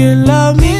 can love me